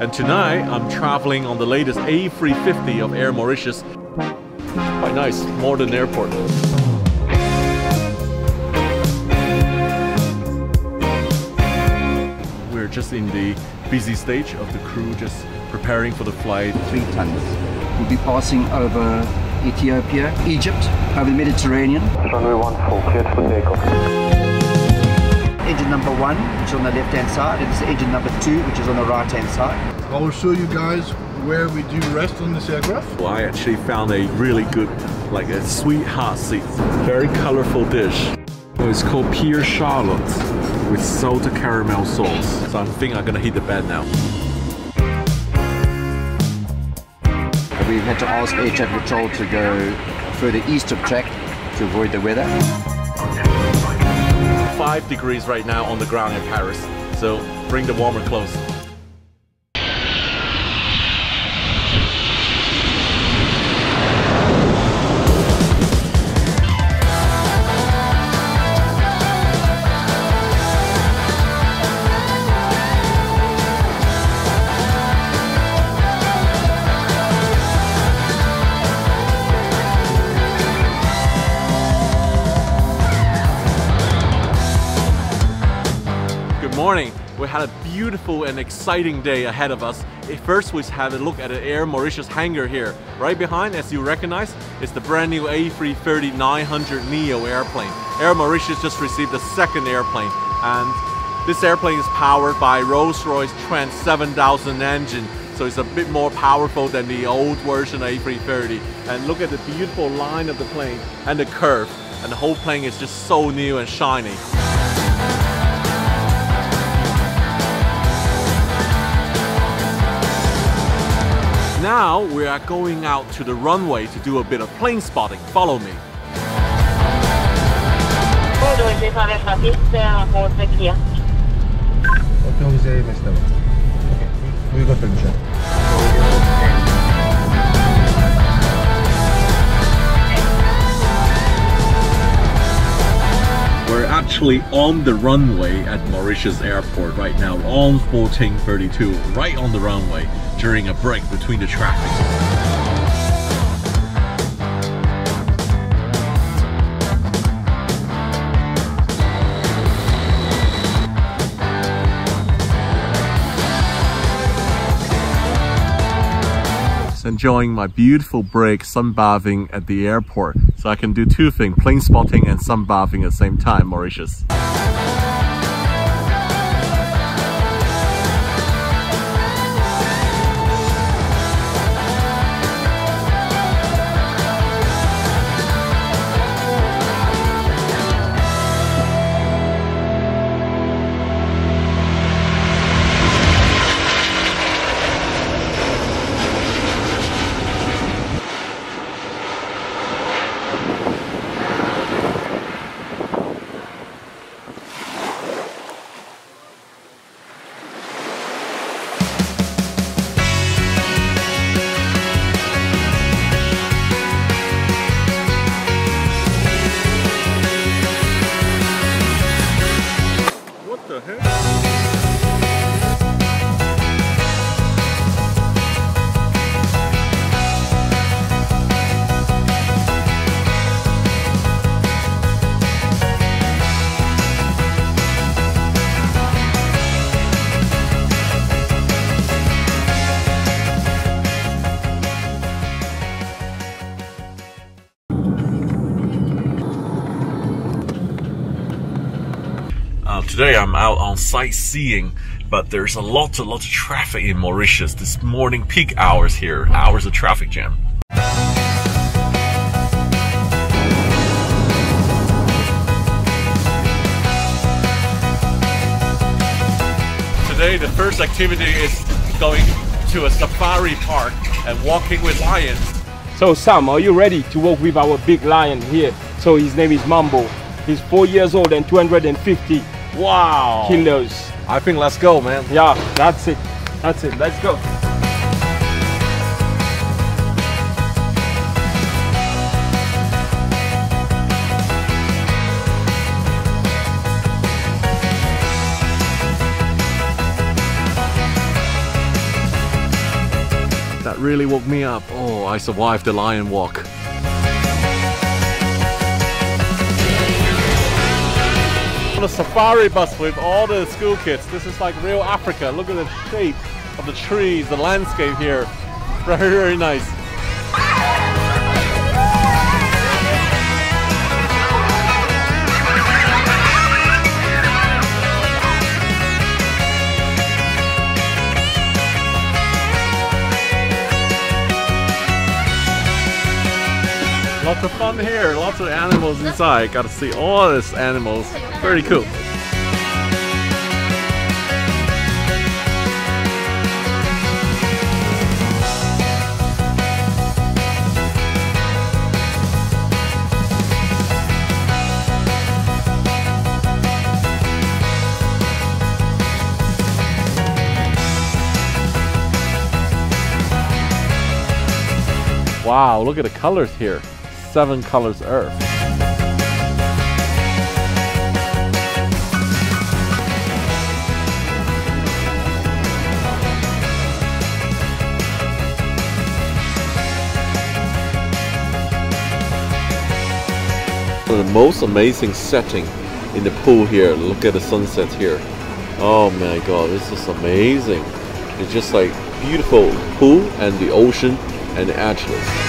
And tonight I'm traveling on the latest A350 of Air Mauritius. Quite nice, modern airport. We're just in the busy stage of the crew just preparing for the flight. three tons. We'll be passing over Ethiopia, Egypt, over the Mediterranean. Runway 14, cleared for takeoff. Engine number one, which is on the left hand side, and this is engine number two, which is on the right hand side. I will show you guys where we do rest on this aircraft. Well, I actually found a really good, like a sweetheart seat. Very colorful dish. It's called Pierre Charlotte with salted caramel sauce. So I think I'm gonna hit the bed now. We've had to ask air traffic control to go further east of track to avoid the weather. Five degrees right now on the ground in Paris. So bring the warmer clothes. Morning. We had a beautiful and exciting day ahead of us. First, we had a look at the Air Mauritius hangar here. Right behind, as you recognize, is the brand new A330-900 Neo airplane. Air Mauritius just received the second airplane, and this airplane is powered by Rolls-Royce Trent 7000 engine, so it's a bit more powerful than the old version A330. And look at the beautiful line of the plane and the curve, and the whole plane is just so new and shiny. Now we are going out to the runway to do a bit of plane spotting. Follow me. Corridor 600 Rapid, for Turkey. Hotel Jose Mr. Okay, we got permission. We're actually on the runway at Mauritius Airport right now, on 1432, right on the runway during a break between the traffic. Enjoying my beautiful break sunbathing at the airport. So I can do two things, plane spotting and sunbathing at the same time, Mauritius. Today I'm out on sightseeing, but there's a lot, a lot of traffic in Mauritius. This morning peak hours here, hours of traffic jam. Today the first activity is going to a safari park and walking with lions. So Sam, are you ready to walk with our big lion here? So his name is Mambo. He's four years old and 250 Wow! kilos. I think let's go, man. Yeah, that's it. That's it. Let's go. That really woke me up. Oh, I survived the lion walk. On a safari bus with all the school kids. This is like real Africa. Look at the shape of the trees, the landscape here. Very, very nice. Here, lots of animals inside. Got to see all these animals. Very cool. Wow, look at the colors here. Seven colors earth. the most amazing setting in the pool here. Look at the sunset here. Oh my god, this is amazing. It's just like beautiful pool and the ocean and the Atlas.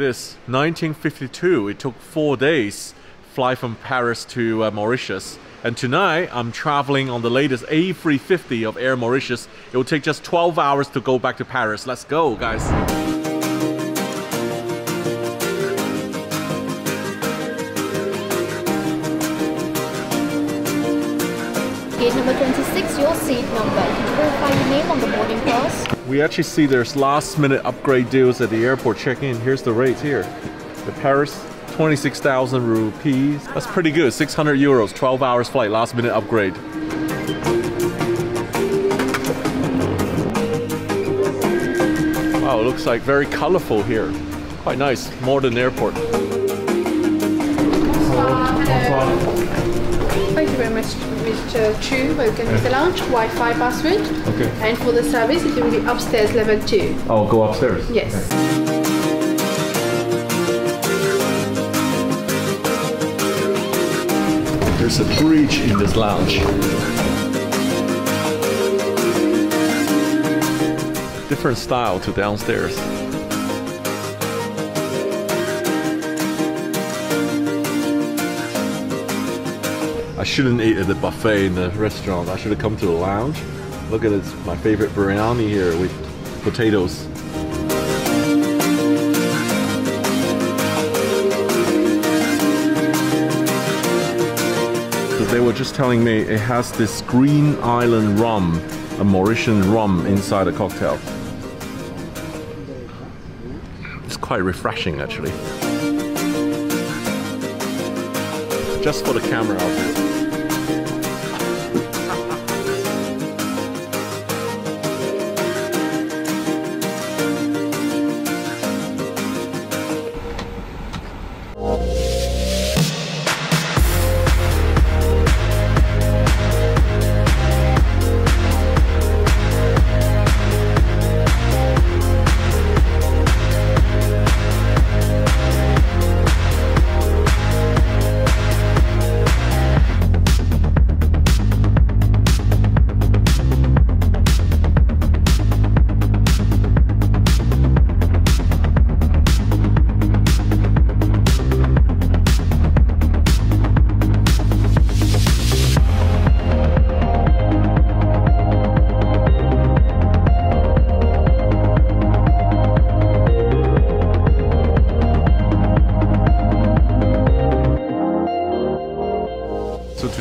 This, 1952. It took four days fly from Paris to uh, Mauritius. And tonight I'm traveling on the latest A350 of Air Mauritius. It will take just 12 hours to go back to Paris. Let's go, guys. Gate number 26, your seat number. Verify your name on the boarding? We actually see there's last minute upgrade deals at the airport check-in. Here's the rates here. The Paris, 26,000 rupees. That's pretty good, 600 euros, 12 hours flight, last minute upgrade. Wow, looks like very colorful here. Quite nice, modern airport. Thank you very much, Mr. Chui. Welcome to the lounge. Wi-Fi password. Okay. And for the service, it will be upstairs, level two. I'll go upstairs. Yes. There's a bridge in this lounge. Different style to downstairs. Shouldn't eat at the buffet in the restaurant. I should have come to the lounge. Look at this, my favorite biryani here with potatoes. So they were just telling me it has this Green Island rum, a Mauritian rum inside the cocktail. It's quite refreshing actually. Just for the camera, I'll do it.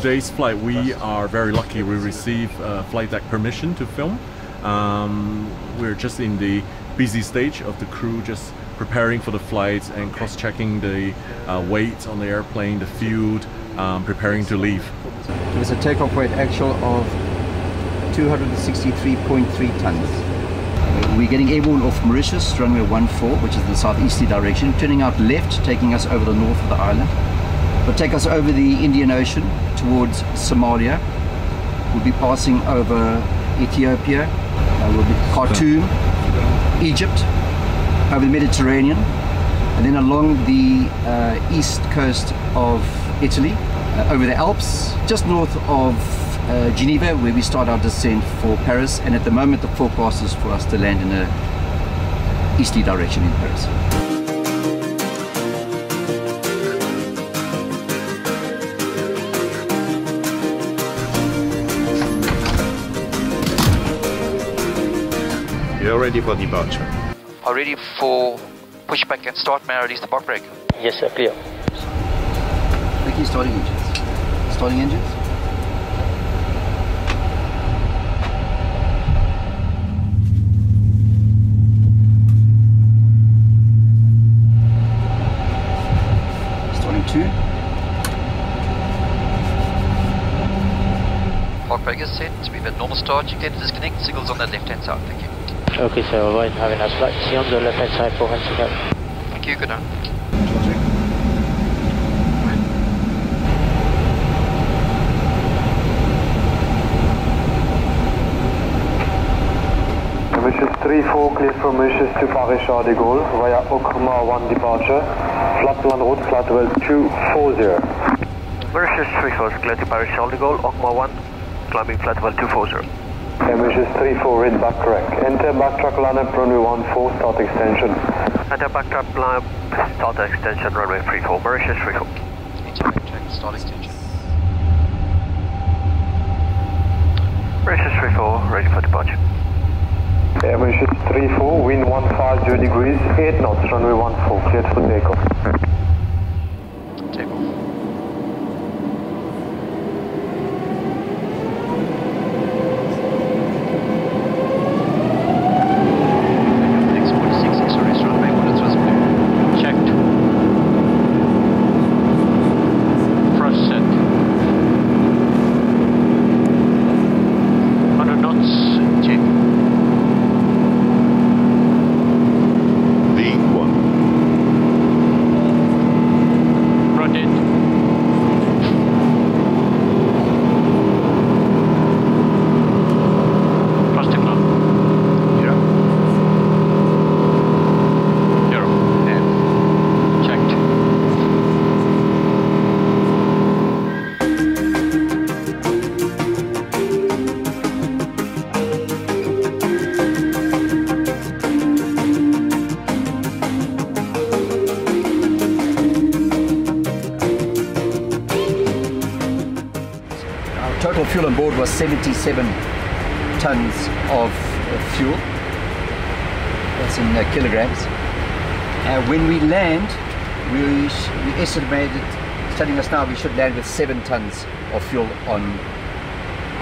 Today's flight, we are very lucky. We received uh, flight deck permission to film. Um, we're just in the busy stage of the crew, just preparing for the flight and cross-checking the uh, weight on the airplane, the fuel, um, preparing to leave. There's a takeoff weight actual of 263.3 tons. We're getting airborne off Mauritius, runway 14, which is the southeasterly direction, turning out left, taking us over the north of the island. Will take us over the Indian Ocean towards Somalia. We'll be passing over Ethiopia, uh, we'll be Khartoum, Egypt, over the Mediterranean, and then along the uh, east coast of Italy, uh, over the Alps, just north of uh, Geneva, where we start our descent for Paris. And at the moment, the forecast is for us to land in a easterly direction in Paris. You're ready for departure. Are ready for pushback and start may I release the park brake? Yes, sir, clear. Thank you, starting engines. Starting engines. Starting two. Park brake is set. We've had normal start. You can disconnect. Signals on the left hand side. Thank you. Okay, sir, avoid having a flight. See on the left hand side for hands up. Thank you. Good night. Mauritius 3-4 clear from Mauritius to Paris Charles de Gaulle via Okrma 1 departure. Flat plan route, flat level 240. Mauritius 3-4 clear to Paris Charles de Gaulle, Okma 1, climbing flat level 240. Okay, 3-4 read back correct. Enter back backtrack lineup runway 14 start extension. Enter backtrack lineup, start extension runway 34. Mauritius 3-4. Start extension. Mauritius 3-4 ready for departure. Okay, Mauritius 3-4, wind 150 degrees, 8 knots, runway 14 cleared for. Takeoff. Was 77 tons of fuel. That's in uh, kilograms. Uh, when we land, we, we estimated, telling us now we should land with seven tons of fuel on,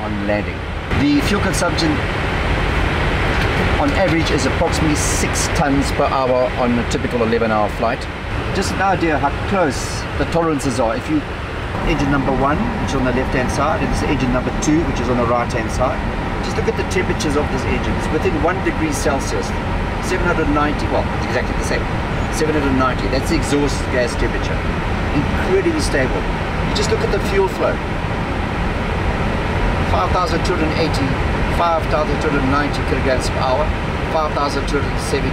on landing. The fuel consumption on average is approximately six tons per hour on a typical 11 hour flight. Just an idea how close the tolerances are. If you engine number one, which is on the left hand side, and this is engine number two, which is on the right hand side. Just look at the temperatures of this engine. It's within one degree Celsius. 790, well, it's exactly the same. 790, that's the exhaust gas temperature. Incredibly stable. You just look at the fuel flow. 5,280, 5,290 kilograms per hour, 5,270.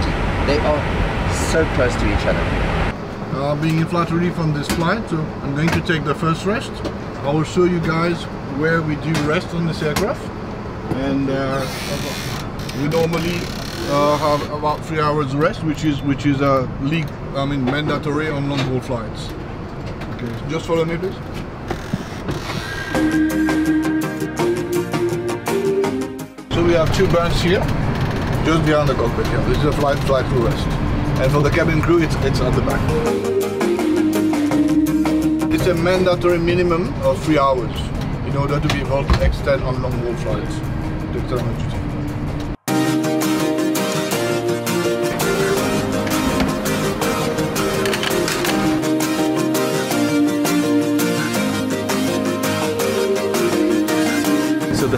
They are so close to each other. Uh, being in flight ready from this flight, so I'm going to take the first rest. I will show you guys where we do rest on this aircraft. And uh, we normally uh, have about three hours rest, which is which is a league, I mean mandatory on long haul flights. Okay, just follow me, please. So we have two bunks here, just behind the cockpit. Yeah, this is a flight flight crew rest, and for the cabin crew, it's it's at the back. It's a mandatory minimum of three hours in order to be able to extend on long haul flights.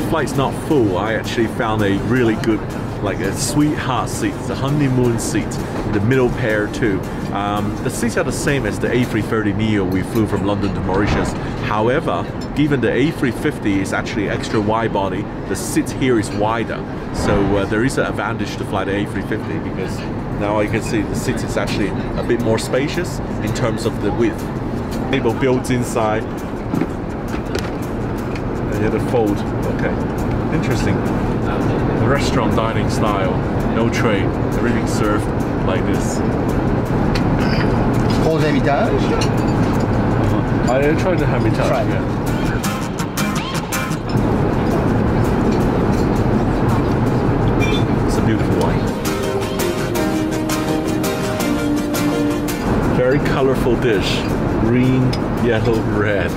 Flight's not full. I actually found a really good like a sweetheart seat, the honeymoon seat, the middle pair too. Um, the seats are the same as the A330 Neo we flew from London to Mauritius. However, given the A350 is actually extra wide body, the seat here is wider. So uh, there is an advantage to fly the A350 because now you can see the seat is actually a bit more spacious in terms of the width. Table built inside. And here the fold. Okay, interesting. Restaurant dining style, no tray, everything served like this. Crozes-Hermitage. Uh-huh. I tried the Hermitage. Try it. Yeah. It's a beautiful wine. Very colorful dish. Green, yellow, red.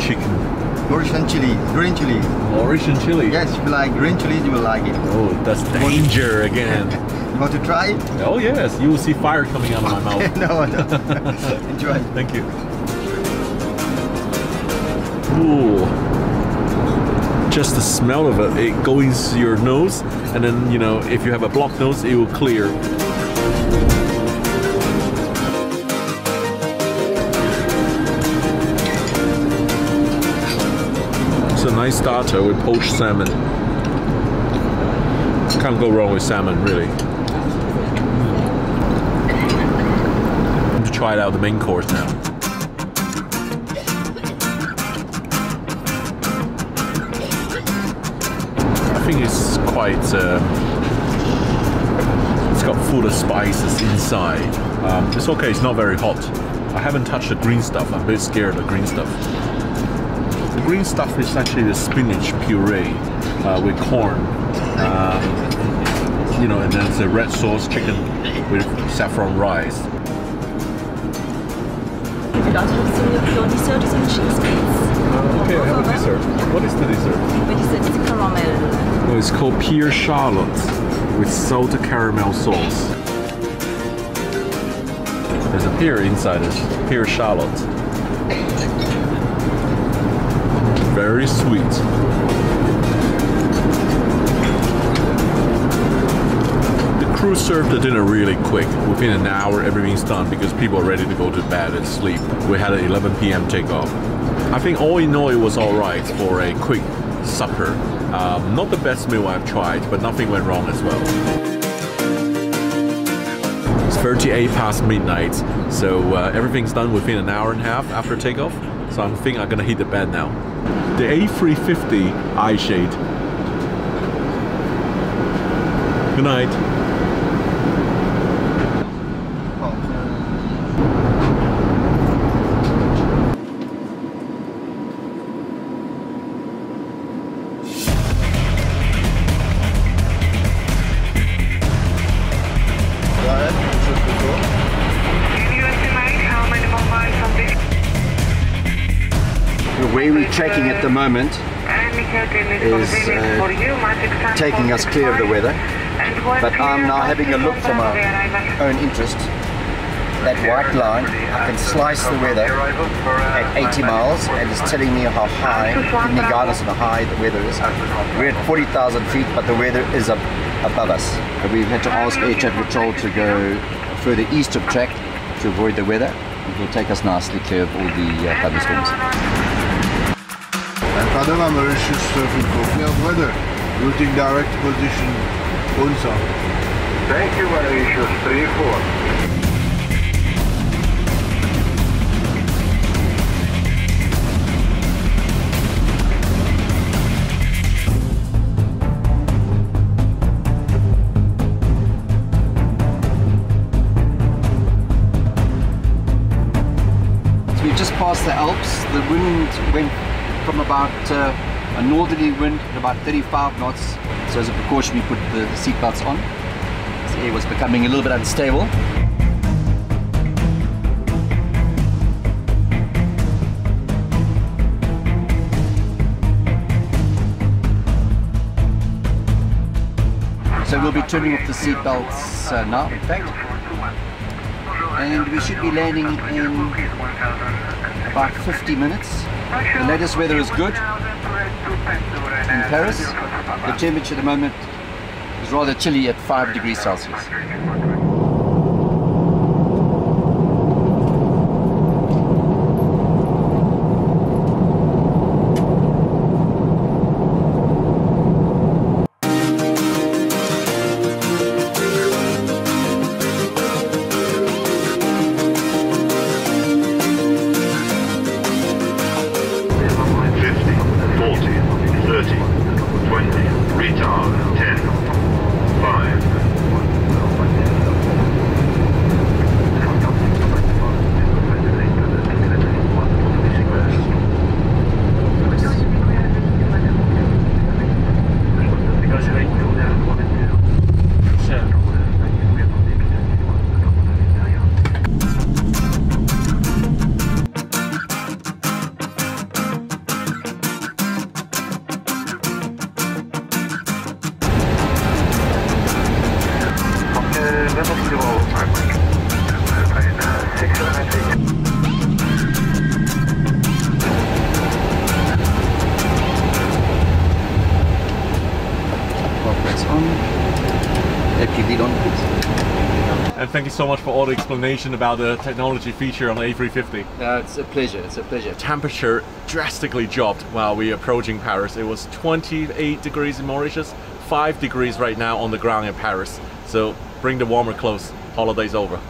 Chicken. Mauritian chili, green chili. Mauritian chili? Yes, if you like green chili, you will like it. Oh, that's danger again. You want to try it? Oh yes, you will see fire coming out of my mouth. no, no. Enjoy. Thank you. Ooh. Just the smell of it, it goes your nose, and then you know, if you have a blocked nose, it will clear. Starter with poached salmon. Can't go wrong with salmon, really. to try it out the main course now. I think it's quite. Uh, it's got full of spices inside. Um, it's okay. It's not very hot. I haven't touched the green stuff. I'm a bit scared of the green stuff. Green stuff is actually the spinach puree uh, with corn. Um, you know, and then it's a red sauce chicken with saffron rice. If you don't have so your dessert is cheese. Okay, I have a dessert. What is the dessert? The dessert is caramel. Oh, it's called Pear Charlotte with salted caramel sauce. There's a pier inside it. Pear Charlotte. Very sweet. The crew served the dinner really quick. Within an hour, everything's done because people are ready to go to bed and sleep. We had an 11 p.m. takeoff. I think all in all, it was all right for a quick supper. Um, not the best meal I've tried, but nothing went wrong as well. It's 38 past midnight, so uh, everything's done within an hour and a half after takeoff. So I'm thinking I'm gonna hit the bed now. The A350 eye shade. Good night. Where we're tracking at the moment is uh, taking us clear of the weather. But I'm now having a look for my own interest. That white line, I can slice the weather at 80 miles and it's telling me how high, guidance on how high the weather is. We're at 40,000 feet, but the weather is up above us. We've had to ask air traffic to go further east of track to avoid the weather. It will take us nicely clear of all the uh, thunderstorms. And Padova Mauritius surfing for clear weather. Routing direct position Unsa. Thank you, Mauritius 3-4. So we just passed the Alps. The wind went from about uh, a northerly wind at about 35 knots. So as a precaution, we put the seatbelts on. The air was becoming a little bit unstable. So we'll be turning off the seatbelts uh, now, in fact. And we should be landing in about 50 minutes. The latest weather is good in Paris. The temperature at the moment is rather chilly at 5 degrees Celsius. So much for all the explanation about the technology feature on the A350. No, it's a pleasure, it's a pleasure. Temperature drastically dropped while we were approaching Paris. It was 28 degrees in Mauritius, 5 degrees right now on the ground in Paris. So bring the warmer clothes, holiday's over.